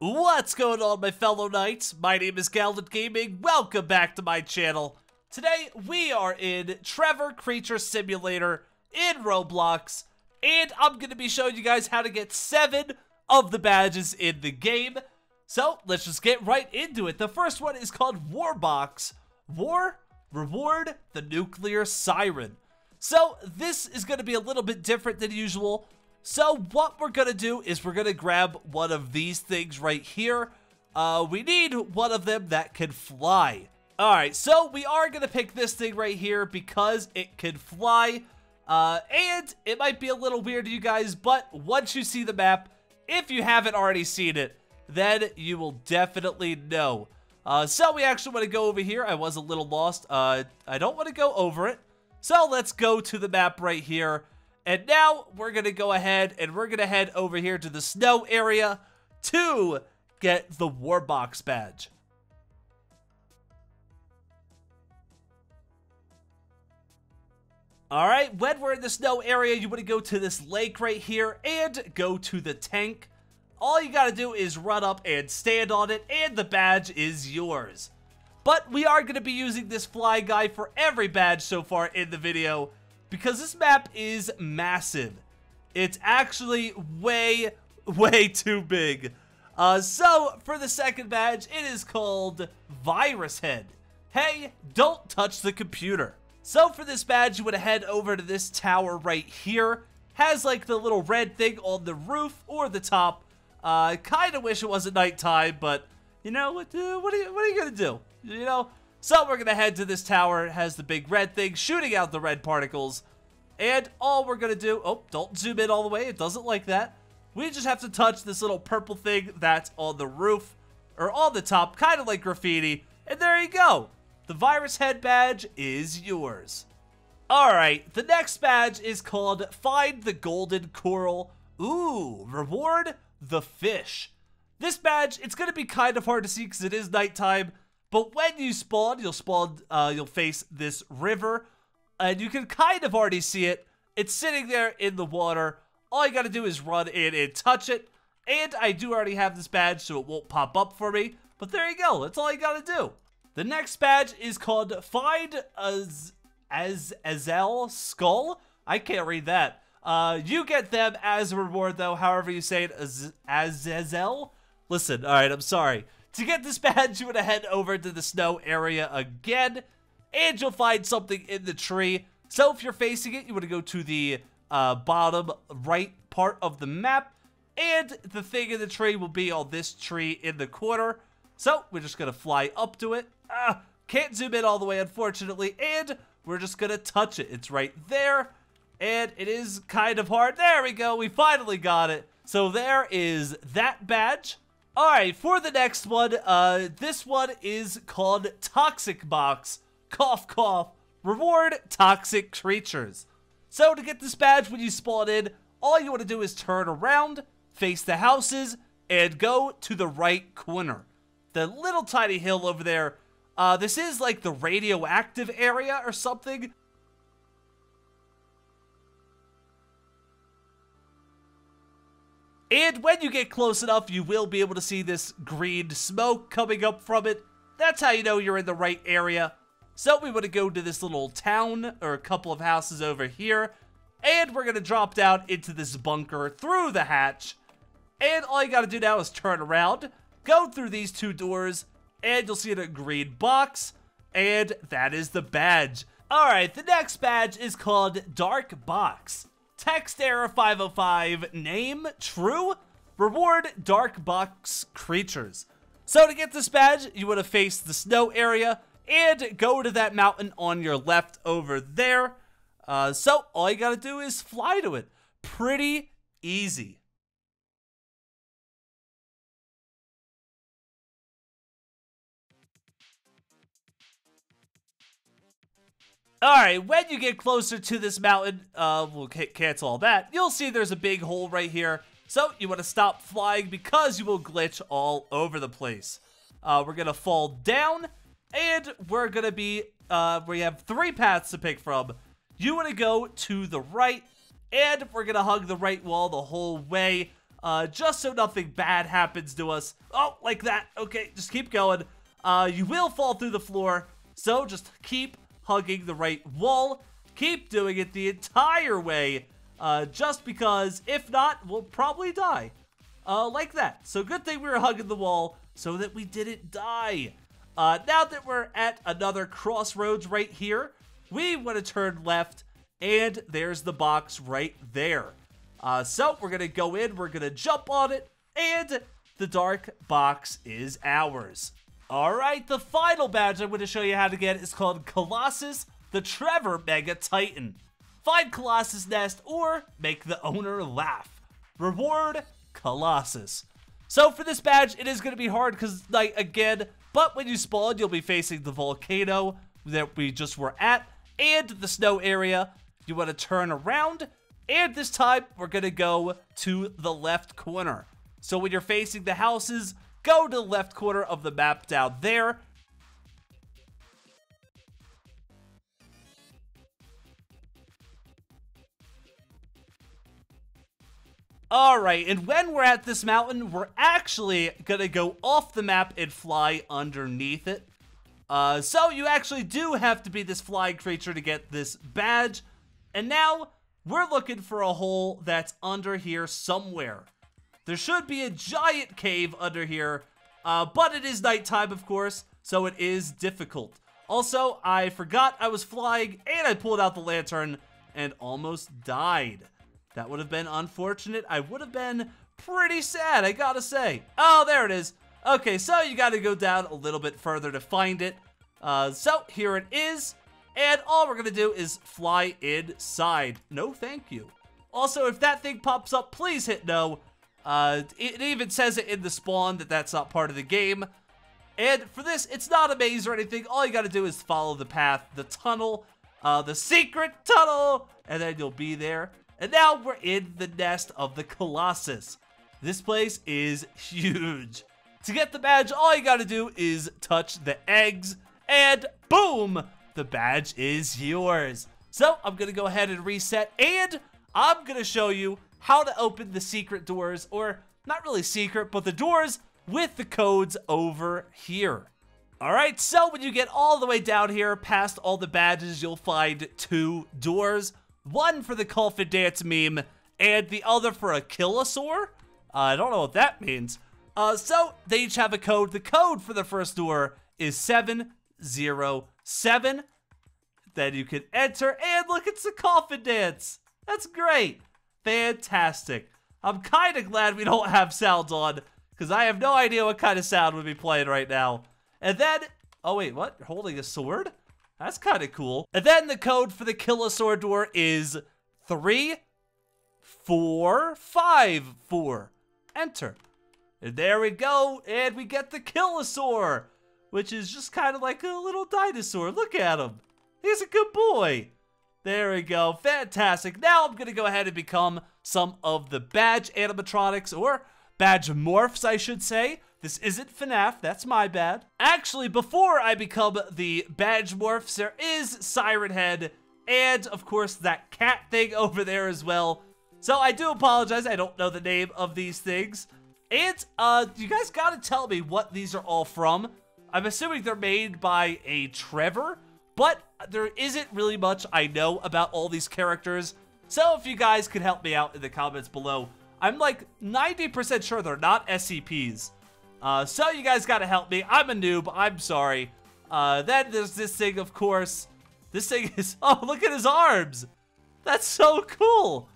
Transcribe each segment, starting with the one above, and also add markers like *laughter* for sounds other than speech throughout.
What's going on, my fellow knights? My name is Gallant Gaming. Welcome back to my channel. Today, we are in Trevor Creature Simulator in Roblox, and I'm going to be showing you guys how to get seven of the badges in the game. So, let's just get right into it. The first one is called Warbox. War, reward, the nuclear siren. So, this is going to be a little bit different than usual. So what we're going to do is we're going to grab one of these things right here. Uh, we need one of them that can fly. Alright, so we are going to pick this thing right here because it can fly. Uh, and it might be a little weird to you guys, but once you see the map, if you haven't already seen it, then you will definitely know. Uh, so we actually want to go over here. I was a little lost. Uh, I don't want to go over it. So let's go to the map right here. And now we're going to go ahead and we're going to head over here to the snow area to get the Warbox badge. Alright, when we're in the snow area, you want to go to this lake right here and go to the tank. All you gotta do is run up and stand on it, and the badge is yours. But we are going to be using this fly guy for every badge so far in the video, because this map is massive. It's actually way, *laughs* way too big. Uh, so, for the second badge, it is called Virus Head. Hey, don't touch the computer. So for this badge, you would head over to this tower right here. Has like the little red thing on the roof or the top. Uh, kind of wish it wasn't nighttime, but you know what? Uh, what are you? What are you gonna do? You know. So we're gonna head to this tower. It has the big red thing shooting out the red particles. And all we're gonna do, oh, don't zoom in all the way, it doesn't like that. We just have to touch this little purple thing that's on the roof, or on the top, kind of like graffiti, and there you go. The virus head badge is yours. Alright, the next badge is called Find the Golden Coral. Ooh, reward the fish. This badge, it's going to be kind of hard to see because it is nighttime, but when you spawn, you'll spawn, uh, you'll face this river, and you can kind of already see it. It's sitting there in the water. All you gotta do is run in and touch it. And I do already have this badge, so it won't pop up for me. But there you go. That's all you gotta do. The next badge is called Find Az Az Azel Skull. I can't read that. Uh, you get them as a reward, though, however you say it, Az Azazel. Listen, all right, I'm sorry. To get this badge, you want to head over to the snow area again, and you'll find something in the tree. So if you're facing it, you want to go to the uh, bottom right part of the map, and the thing in the tree will be on this tree in the corner. So we're just going to fly up to it. Ah, can't zoom in all the way, unfortunately, and we're just going to touch it. It's right there, and it is kind of hard. There we go. We finally got it. So there is that badge. All right, for the next one, uh, this one is called Toxic Box. *laughs* Cough, cough. Reward toxic creatures. So to get this badge when you spawn in, all you want to do is turn around, face the houses, and go to the right corner. The little tiny hill over there, uh, this is like the radioactive area or something. And when you get close enough, you will be able to see this green smoke coming up from it. That's how you know you're in the right area. So we want to go to this little town, or a couple of houses over here. And we're going to drop down into this bunker through the hatch. And all you got to do now is turn around, go through these two doors, and you'll see a green box. And that is the badge. Alright, the next badge is called Dark Box. Text error 505, name true, reward dark box creatures. So to get this badge, you would have faced the snow area and go to that mountain on your left over there. Uh, so all you got to do is fly to it. Pretty easy. Alright, when you get closer to this mountain, uh, we'll cancel all that, you'll see there's a big hole right here. So, you want to stop flying because you will glitch all over the place. Uh, we're going to fall down, and we're going to be, uh, we have three paths to pick from. You want to go to the right, and we're going to hug the right wall the whole way. uh, just so nothing bad happens to us. Oh, like that. Okay, just keep going. Uh, you will fall through the floor, so just keep hugging the right wall. Keep doing it the entire way, uh, just because if not, we'll probably die. Uh, like that. So good thing we were hugging the wall so that we didn't die. Uh, now that we're at another crossroads right here, we want to turn left, and there's the box right there. Uh, so we're going to go in, we're going to jump on it, and the dark box is ours. All right, the final badge I'm going to show you how to get is called Colossus, the Trevor Mega Titan. Find Colossus Nest or make the owner laugh. Reward Colossus. So for this badge, it is going to be hard because, like, again, but when you spawn, you'll be facing the volcano that we just were at and the snow area. You want to turn around and this time, we're going to go to the left corner. So when you're facing the houses, go to the left corner of the map down there. Alright, and when we're at this mountain, we're actually to go off the map and fly underneath it. Uh, so you actually do have to be this flying creature to get this badge. And now, we're looking for a hole that's under here somewhere. There should be a giant cave under here, uh, but it is nighttime, of course, so it is difficult. Also, I forgot I was flying, and I pulled out the lantern and almost died. That would have been unfortunate. I would have been pretty sad, I gotta say. Oh, there it is. Okay, so you gotta go down a little bit further to find it. Uh, so here it is. And all we're gonna do is fly inside. No thank you. Also, if that thing pops up, please hit no. Uh, it even says it in the spawn that that's not part of the game. And for this, it's not a maze or anything. All you gotta do is follow the path, the tunnel, uh, the secret tunnel, and then you'll be there. And now we're in the nest of the Colossus. This place is huge. To get the badge, all you gotta do is touch the eggs, and boom! the badge is yours. So I'm to go ahead and reset and I'm to show you how to open the secret doors or not really secret, but the doors with the codes over here. All right, so when you get all the way down here past all the badges, you'll find two doors. One for the Coffin Dance meme and the other for a Kilosaur. Uh, I don't know what that means. Uh, so they each have a code. The code for the first door is 707 Then you can enter. And look, it's coffin dance. That's great. Fantastic. I'm kind of glad we don't have sounds on because I have no idea what kind of sound would be playing right now. And then, oh wait, what? You're holding a sword? That's kind of cool. And then the code for the Kilosaur door is three, four, five, four. Enter. And there we go, and we get the Kilosaur, which is just kind of like a little dinosaur. Look at him. He's a good boy. There we go. Fantastic. Now I'm going to go ahead and become some of the badge animatronics, or badge morphs, I should say. This isn't FNAF, that's my bad. Actually, before I become the badge morphs, there is Siren Head, and of course that cat thing over there as well. So I do apologize, I don't know the name of these things. And, uh, you guys gotta tell me what these are all from. I'm assuming they're made by a Trevor, but there isn't really much I know about all these characters. So if you guys could help me out in the comments below, I'm like 90% sure they're not SCPs. Uh, so you guys gotta help me. I'm a noob. I'm sorry. Uh, then there's this thing, of course. This thing *laughs* is... Oh, look at his arms. That's so cool.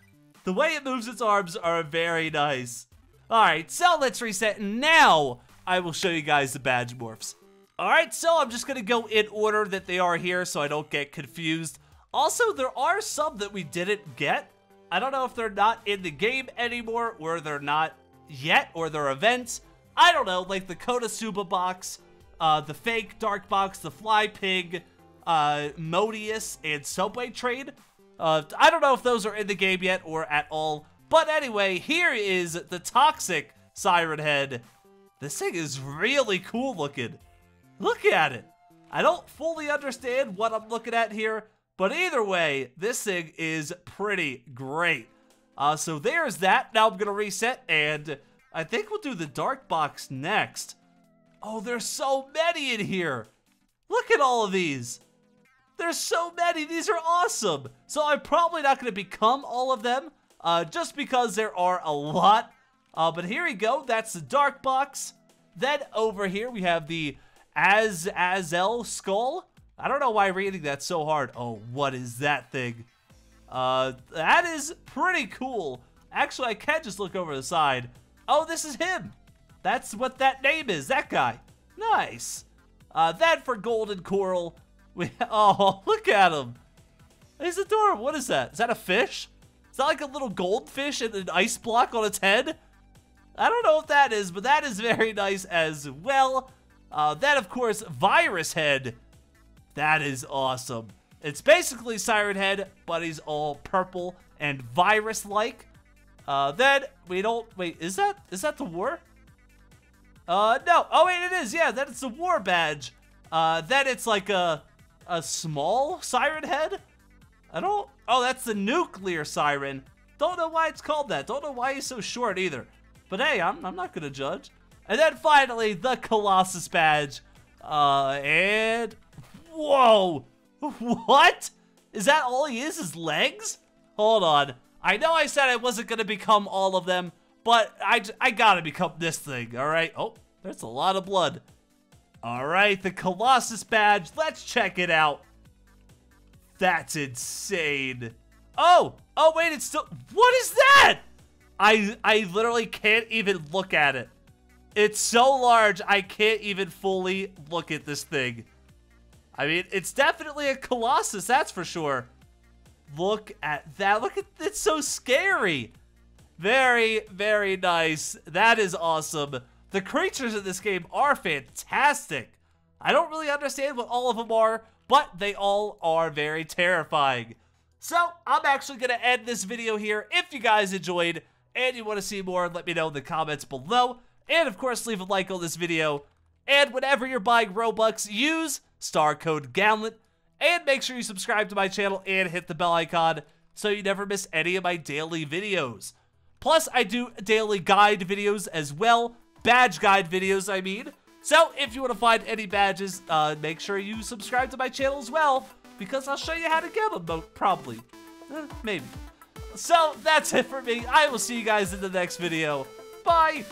The way it moves its arms are very nice. Alright, so let's reset. And now, I will show you guys the badge morphs. Alright, so I'm just gonna go in order that they are here so I don't get confused. Also, there are some that we didn't get. I don't know if they're not in the game anymore, or they're not yet, or they're events. I don't know, like the Konosuba box, uh, the fake Dark box, the Fly Pig, uh, Modius, and Subway Trade. Uh, I don't know if those are in the game yet or at all. But anyway, here is the Toxic Siren Head. This thing is really cool looking. Look at it. I don't fully understand what I'm looking at here, but either way, this thing is pretty great. Uh, so there's that. Now I'm going to reset, and I think we'll do the dark box next. Oh, there's so many in here. Look at all of these. There's so many. These are awesome. So I'm probably not going to become all of them, uh, just because there are a lot. Uh, but here we go. That's the dark box. Then over here we have the Azazel skull. I don't know why reading that so hard. Oh, what is that thing? Uh, that is pretty cool. Actually, I can just look over the side. Oh, this is him. That's what that name is, that guy. Nice. Uh, that for golden coral. *laughs* We, oh, *laughs* look at him. He's adorable. What is that? Is that a fish? Is that like a little goldfish and an ice block on its head? I don't know what that is, but that is very *laughs* nice as well. Uh, that, of course, Virus Head. That is awesome. It's basically Siren Head, but he's all purple and virus-like. Uh, then we don't, wait, is that, is that the war? Uh, no. Oh, wait, it is. Yeah, that is the war badge. Uh, then it's like a, a small siren head. I don't, oh, that's the nuclear siren. Don't know why it's called that. Don't know why he's so short either. But hey, I'm, I'm not going to judge. And then finally, the Colossus badge. Uh, and, whoa. What? Is that all he is, his legs? Hold on. I know I said I wasn't going to become all of them, but I, I got to become this thing, all right? Oh, there's a lot of blood. All right, the Colossus badge. Let's check it out. That's insane. Oh, oh, wait, it's still... What is that? I, I literally can't even look at it. It's so large, I can't even fully look at this thing. I mean, it's definitely a Colossus, that's for sure. Look at that. Look at it's so scary. Very, very nice. That is awesome. The creatures in this game are fantastic. I don't really understand what all of them are, but they all are very terrifying. So, I'm actually going to end this video here. If you guys enjoyed and you want to see more, let me know in the comments below. And, of course, leave a like on this video. And whenever you're buying Robux, use star code GALLANT and make sure you subscribe to my channel and hit the bell icon so you never miss any of my daily videos. Plus, I do daily guide videos as well. Badge guide videos, I mean. So, if you want to find any badges, uh, make sure you subscribe to my channel as well, because I'll show you how to get them, probably. Eh, maybe. So, that's it for me. I will see you guys in the next video. Bye!